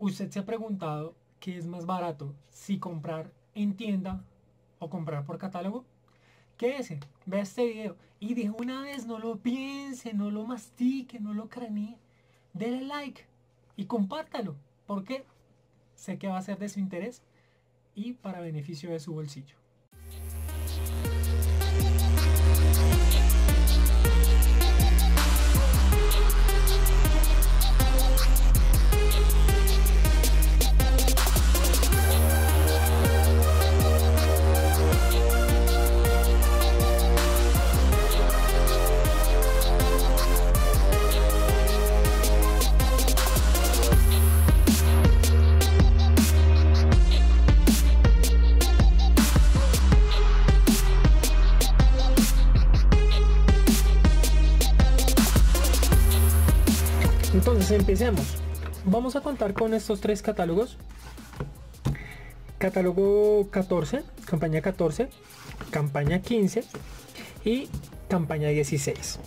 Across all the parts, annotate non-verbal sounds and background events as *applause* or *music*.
¿Usted se ha preguntado qué es más barato, si comprar en tienda o comprar por catálogo? Quédese, vea este video y de una vez no lo piense, no lo mastique, no lo cranee. Dele like y compártalo, porque sé que va a ser de su interés y para beneficio de su bolsillo. Vamos a contar con estos tres catálogos. Catálogo 14, campaña 14, campaña 15 y campaña 16.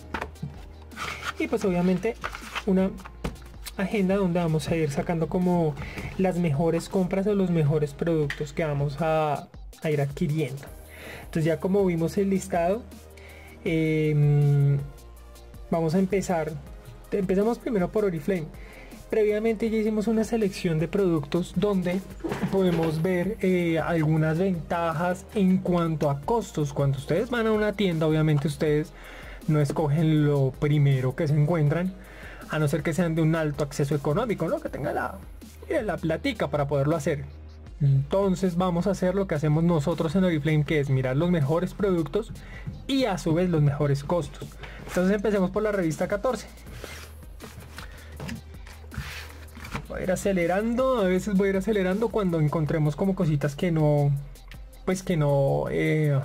Y pues obviamente una agenda donde vamos a ir sacando como las mejores compras o los mejores productos que vamos a, ir adquiriendo. Entonces ya como vimos el listado, eh, vamos a empezar empezamos primero por Oriflame. Previamente ya hicimos una selección de productos donde podemos ver eh, algunas ventajas en cuanto a costos. Cuando ustedes van a una tienda, obviamente ustedes no escogen lo primero que se encuentran, a no ser que sean de un alto acceso económico, ¿no? que tenga la, la platica para poderlo hacer. Entonces vamos a hacer lo que hacemos nosotros en Oriflame, que es mirar los mejores productos y a su vez los mejores costos. Entonces empecemos por la revista 14. Ir acelerando a veces voy a ir acelerando cuando encontremos como cositas que no pues que no eh,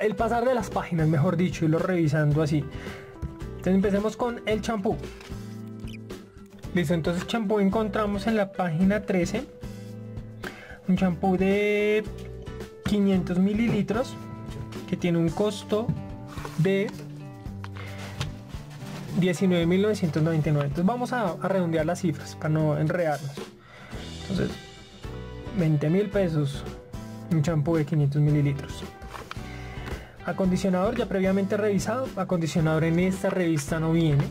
el pasar de las páginas mejor dicho y lo revisando así. Entonces empecemos con el champú. Listo entonces champú encontramos en la página 13 un champú de 500 mililitros que tiene un costo de 19.999. Entonces vamos a, redondear las cifras para no enredarnos. Entonces, 20 mil pesos un champú de 500 mililitros. Acondicionador ya previamente revisado. Acondicionador en esta revista no viene.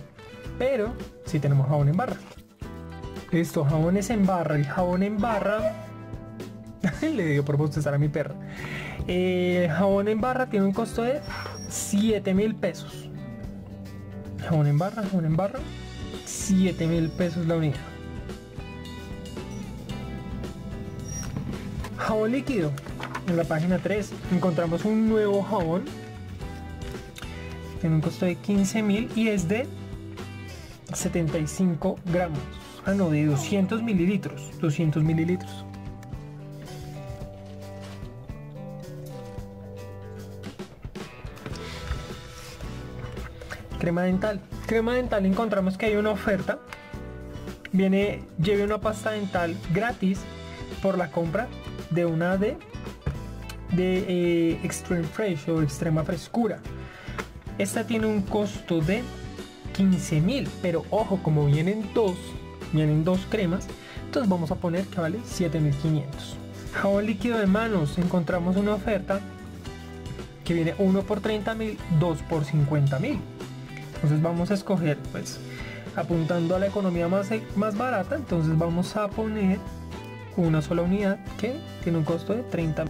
Pero si tenemos jabón en barra. Esto, jabones en barra. El jabón en barra. *laughs* Le dio por bostezar a mi perra. El jabón en barra tiene un costo de 7 mil pesos jabón en barra, jabón en barra, 7 mil pesos la unidad. Jabón líquido. En la página 3 encontramos un nuevo jabón. Tiene un costo de 15 mil y es de 75 gramos. Ah, no, de 200 mililitros. 200 mililitros. Crema dental. Crema dental encontramos que hay una oferta. Viene, lleve una pasta dental gratis por la compra de una de de eh, Extreme Fresh o Extrema Frescura. Esta tiene un costo de 15 mil, pero ojo, como vienen dos, vienen dos cremas, entonces vamos a poner que vale 7500. Jabón líquido de manos, encontramos una oferta que viene uno por 30 mil, 2 por 50 mil. Entonces vamos a escoger, pues, apuntando a la economía más, más barata, entonces vamos a poner una sola unidad que tiene un costo de 30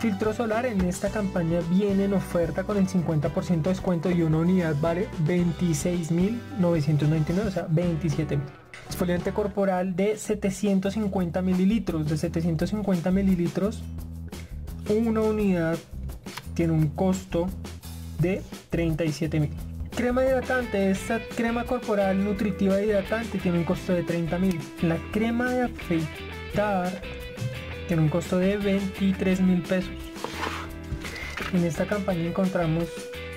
filtro solar en esta campaña viene en oferta con el 50% de descuento y una unidad vale 26.999 o sea 27.000 exfoliante corporal de 750 mililitros de 750 mililitros una unidad tiene un costo de 37.000 Crema hidratante, esta crema corporal nutritiva hidratante tiene un costo de 30 mil. La crema de afeitar tiene un costo de 23 mil pesos. En esta campaña encontramos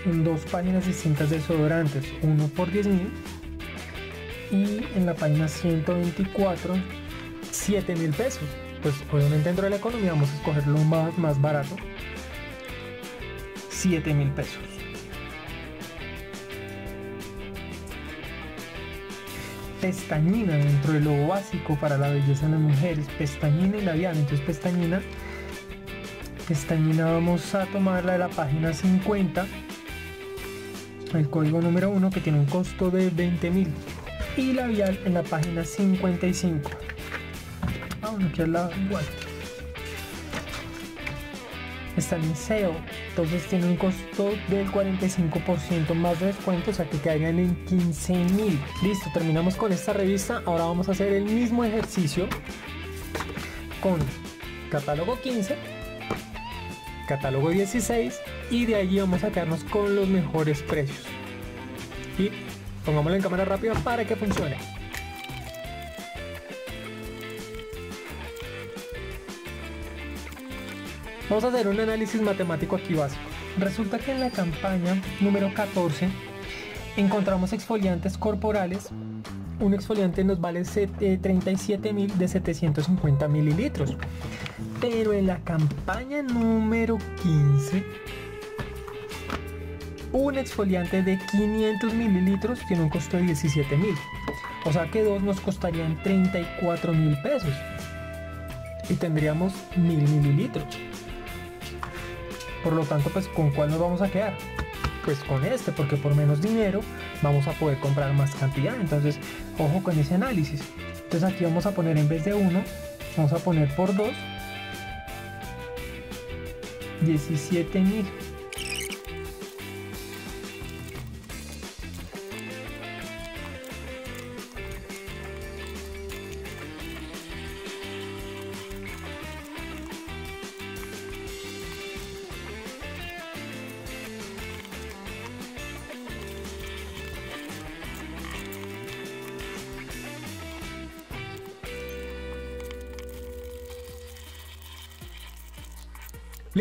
en dos páginas distintas desodorantes, uno por 10 mil y en la página 124 7 mil pesos. Pues obviamente dentro de la economía vamos a escoger lo más, más barato 7 mil pesos. Pestañina dentro de lo básico para la belleza en las mujeres, pestañina y labial. Entonces pestañina, pestañina vamos a tomarla de la página 50, el código número 1 que tiene un costo de 20 mil y labial en la página 55. Ah, bueno, aquí al lado igual está en SEO, entonces tiene un costo del 45% más de descuento, o sea que caigan en 15 mil. Listo, terminamos con esta revista. Ahora vamos a hacer el mismo ejercicio con catálogo 15, catálogo 16 y de allí vamos a quedarnos con los mejores precios. Y pongámoslo en cámara rápida para que funcione. Vamos a hacer un análisis matemático aquí básico. Resulta que en la campaña número 14 encontramos exfoliantes corporales. Un exfoliante nos vale 37 mil de 750 mililitros. Pero en la campaña número 15 un exfoliante de 500 mililitros tiene un costo de 17 mil. O sea que dos nos costarían 34 mil pesos. Y tendríamos mil mililitros. Por lo tanto, pues ¿con cuál nos vamos a quedar? Pues con este, porque por menos dinero vamos a poder comprar más cantidad. Entonces, ojo con ese análisis. Entonces aquí vamos a poner en vez de 1, vamos a poner por 2, 17 mil.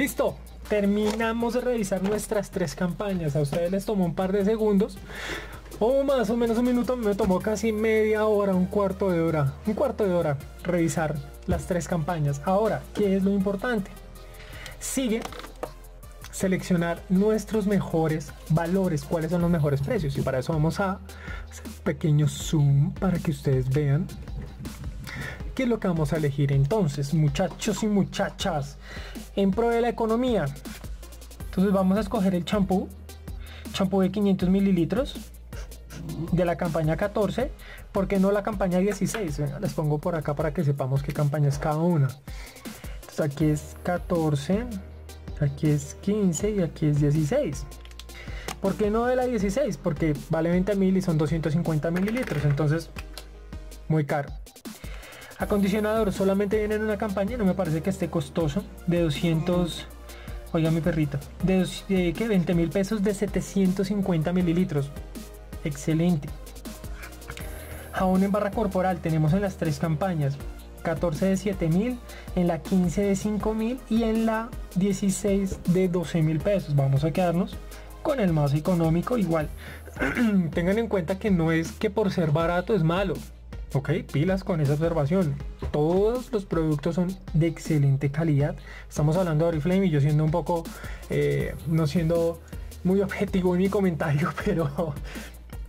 Listo, terminamos de revisar nuestras tres campañas. A ustedes les tomó un par de segundos. O más o menos un minuto, me tomó casi media hora, un cuarto de hora, un cuarto de hora revisar las tres campañas. Ahora, ¿qué es lo importante? Sigue seleccionar nuestros mejores valores, cuáles son los mejores precios. Y para eso vamos a hacer un pequeño zoom para que ustedes vean ¿Qué es lo que vamos a elegir entonces, muchachos y muchachas? En pro de la economía. Entonces vamos a escoger el champú. Champú de 500 mililitros de la campaña 14. ¿Por qué no la campaña 16? les pongo por acá para que sepamos qué campaña es cada una. Entonces aquí es 14, aquí es 15 y aquí es 16. ¿Por qué no de la 16? Porque vale 20 mil y son 250 mililitros. Entonces, muy caro. Acondicionador solamente viene en una campaña, no me parece que esté costoso. De 200, oiga mi perrito, de, que 20 mil pesos de 750 mililitros. Excelente. Jabón en barra corporal tenemos en las tres campañas. 14 de 7 mil, en la 15 de 5 mil y en la 16 de 12 mil pesos. Vamos a quedarnos con el más económico igual. *clears throat* Tengan en cuenta que no es que por ser barato es malo. Ok, pilas con esa observación. Todos los productos son de excelente calidad. Estamos hablando de Oriflame y yo siendo un poco, eh, no siendo muy objetivo en mi comentario, *laughs* pero,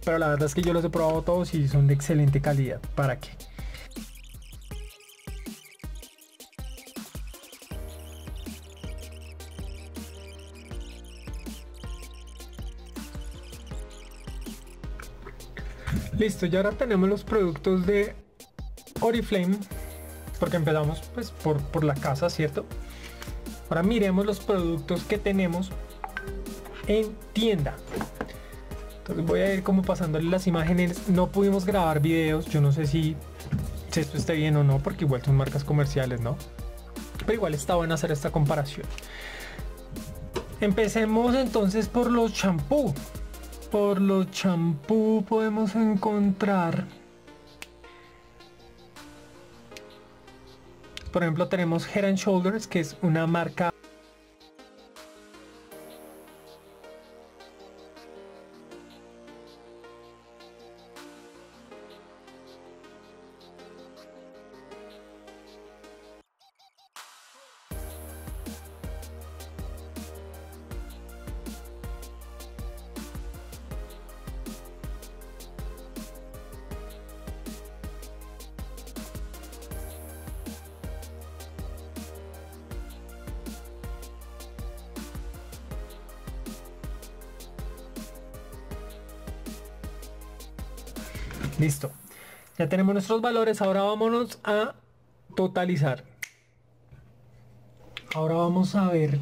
pero la verdad es que yo los he probado todos y son de excelente calidad. ¿Para qué? Listo, ya ahora tenemos los productos de Oriflame, porque empezamos pues por, por la casa, ¿cierto? Ahora miremos los productos que tenemos en tienda. Entonces voy a ir como pasándole las imágenes. No pudimos grabar videos, yo no sé si, si esto esté bien o no, porque igual son marcas comerciales, ¿no? Pero igual está bueno hacer esta comparación. Empecemos entonces por los champú por los champú podemos encontrar. Por ejemplo tenemos Head and Shoulders que es una marca Listo. Ya tenemos nuestros valores. Ahora vámonos a totalizar. Ahora vamos a ver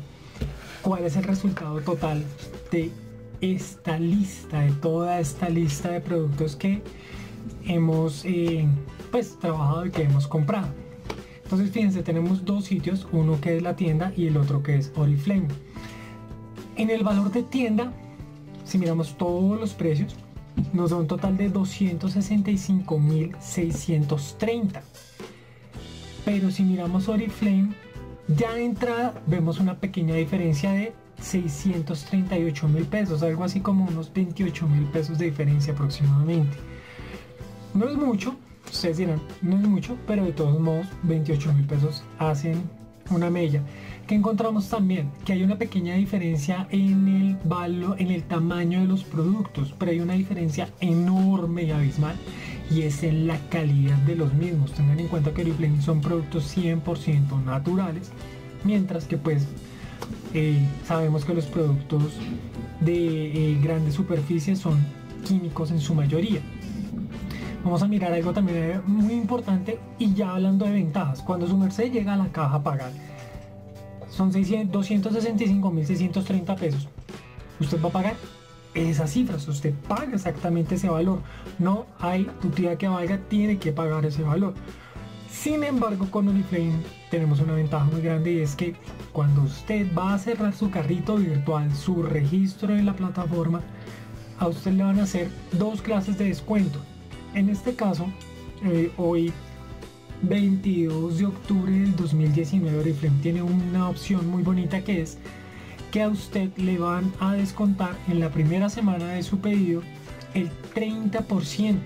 cuál es el resultado total de esta lista, de toda esta lista de productos que hemos eh, pues trabajado y que hemos comprado. Entonces fíjense, tenemos dos sitios, uno que es la tienda y el otro que es Oriflame. En el valor de tienda, si miramos todos los precios, nos da un total de 265.630. Pero si miramos Oriflame, ya de entrada vemos una pequeña diferencia de 638 mil pesos, algo así como unos 28 mil pesos de diferencia aproximadamente. No es mucho, ustedes dirán, no es mucho, pero de todos modos 28 mil pesos hacen una mella. Que encontramos también que hay una pequeña diferencia en el valor, en el tamaño de los productos, pero hay una diferencia enorme y abismal y es en la calidad de los mismos. Tengan en cuenta que Oriflame son productos 100% naturales, mientras que pues eh, sabemos que los productos de eh, grandes superficies son químicos en su mayoría. Vamos a mirar algo también eh, muy importante y ya hablando de ventajas. Cuando su merced llega a la caja a pagar, son 265.630 pesos. Usted va a pagar esas cifras, usted paga exactamente ese valor. No hay utilidad que valga, tiene que pagar ese valor. Sin embargo, con Uniflame tenemos una ventaja muy grande y es que cuando usted va a cerrar su carrito virtual, su registro en la plataforma, a usted le van a hacer dos clases de descuento. En este caso, eh, hoy 22 de octubre del 2019 Oriflame tiene una opción muy bonita que es que a usted le van a descontar en la primera semana de su pedido el 30%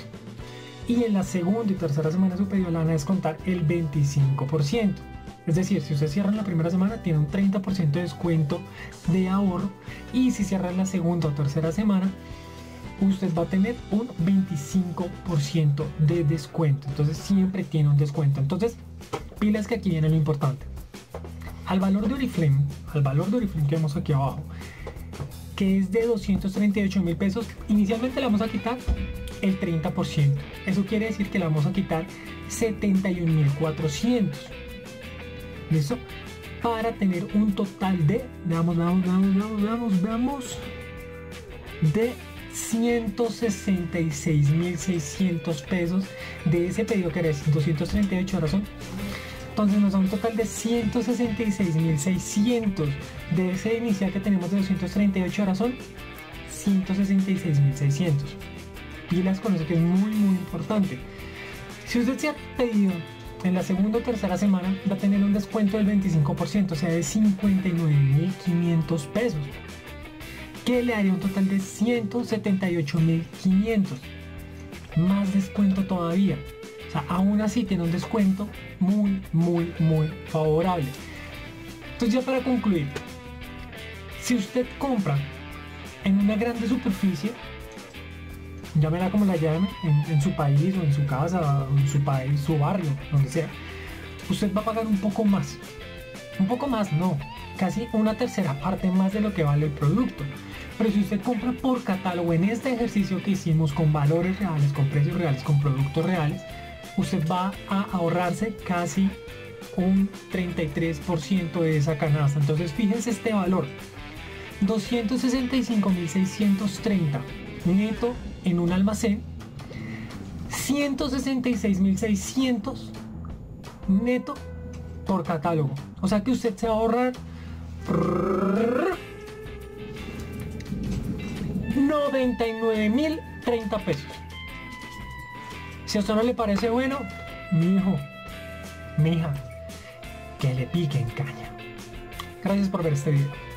y en la segunda y tercera semana de su pedido le van a descontar el 25%. Es decir, si usted cierra en la primera semana tiene un 30% de descuento de ahorro y si cierra en la segunda o tercera semana usted va a tener un 25% de descuento. Entonces siempre tiene un descuento. Entonces, pilas que aquí viene lo importante. Al valor de Oriflame, al valor de Oriflame que vemos aquí abajo, que es de 238 mil pesos, inicialmente le vamos a quitar el 30%. Eso quiere decir que le vamos a quitar 71 mil 400. ¿Listo? Para tener un total de, veamos, veamos, veamos, veamos, veamos, de 166.600 pesos de ese pedido que era 238 razón entonces nos da un total de 166.600 de ese inicial que tenemos de 238 horas son 166.600 pilas con que es muy muy importante. Si usted se ha pedido en la segunda o tercera semana va a tener un descuento del 25% o sea de 59.500 pesos que le haría un total de 178.500. Más descuento todavía. O sea, aún así tiene un descuento muy, muy, muy favorable. Entonces ya para concluir, si usted compra en una grande superficie, llámela como la llame, en, su país o en su casa, en su país, su barrio, donde sea, usted va a pagar un poco más. Un poco más, no, casi una tercera parte más de lo que vale el producto. Pero si usted compra por catálogo en este ejercicio que hicimos con valores reales, con precios reales, con productos reales, usted va a ahorrarse casi un 33% de esa canasta. Entonces fíjense este valor. 265.630 neto en un almacén. 166.600 neto por catálogo. O sea que usted se va 99.030 pesos. Si a usted no le parece bueno, mi hijo, mi hija, que le pique en caña. Gracias por ver este video.